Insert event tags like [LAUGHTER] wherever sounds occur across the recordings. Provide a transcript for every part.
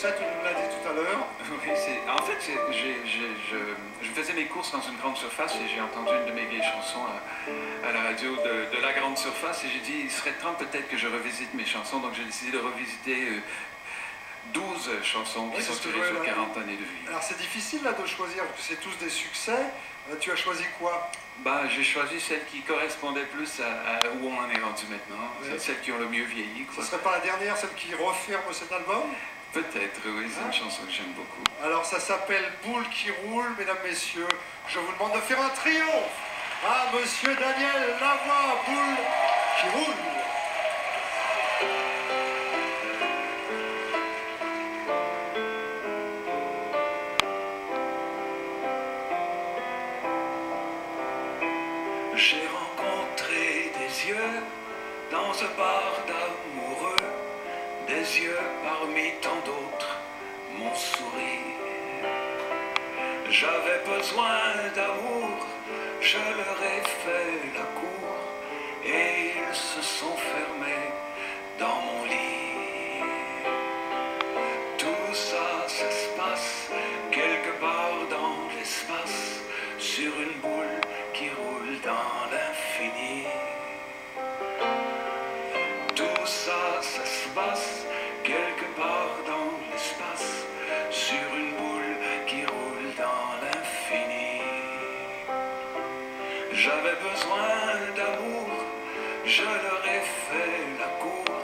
Ça, tu nous l'as dit tout à l'heure. [LAUGHS] Oui, c'est... En fait, je, je faisais mes courses dans une grande surface et j'ai entendu une de mes vieilles chansons à, à la radio de, de la grande surface et j'ai dit, il serait temps peut-être que je revisite mes chansons. Donc j'ai décidé de revisiter euh, 12 chansons qui Oui, sont tirées sur voulais- 40 années de vie. Alors c'est difficile là de choisir, parce que c'est tous des succès. Euh, tu as choisi quoi? Bah, j'ai choisi celles qui correspondaient plus à, à où on en est rendu maintenant. Oui. Celles qui ont le mieux vieilli. Ce Quoi. serait pas la dernière, celle qui referme cet album? Peut-être, oui, c'est Ah. une chanson que j'aime beaucoup. Alors ça s'appelle Boule qui roule, mesdames, messieurs. Je vous demande de faire un triomphe à Monsieur Daniel Lavoie, Boule qui roule. J'ai rencontré des yeux dans un bar d'amoureux, yeux parmi tant d'autres, mon sourire. J'avais besoin d'amour, je leur ai fait la cour, et ils se sont fermés dans mon lit. Tout ça, ça se passe quelque part dans l'espace, sur une boule J'avais besoin d'amour, je leur ai fait la cour,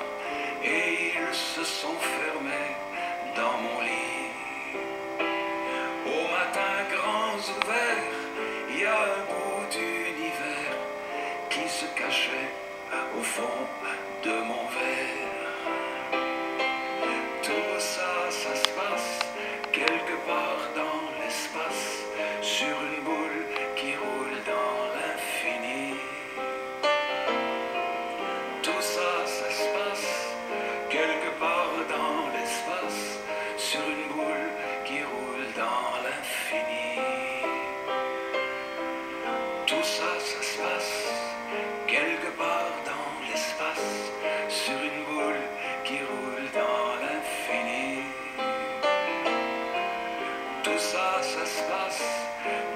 et ils se sont fermés dans mon lit. Au matin grands ouverts, il y a un bout d'univers qui se cachait au fond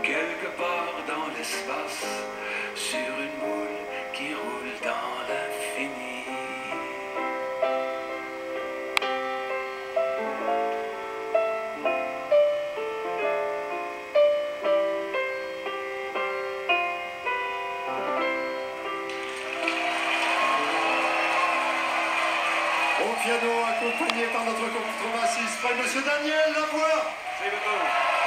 quelque part dans l'espace, sur une boule qui roule dans l'infini. Au piano, accompagné par notre contrebassiste, Monsieur Daniel Lavoie.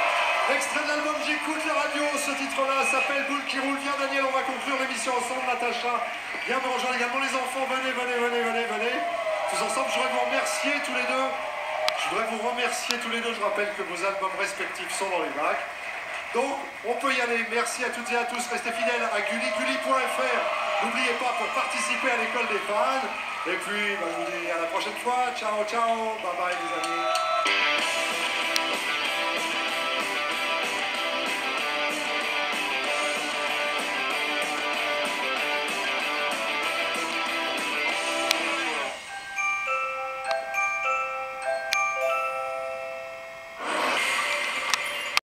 Extrait de l'album J'écoute la radio, ce titre-là s'appelle Boule qui roule. Viens Daniel, on va conclure l'émission ensemble, Natacha. Viens me rejoindre également les enfants, venez, venez, venez, venez, venez. Tous ensemble, je voudrais vous remercier tous les deux. Je voudrais vous remercier tous les deux. Je rappelle que vos albums respectifs sont dans les bacs. Donc, on peut y aller. Merci à toutes et à tous. Restez fidèles à Gulli, gulli.fr. N'oubliez pas pour participer à l'école des fans. Et puis, bah, je vous dis à la prochaine fois. Ciao, ciao. Bye bye, les amis.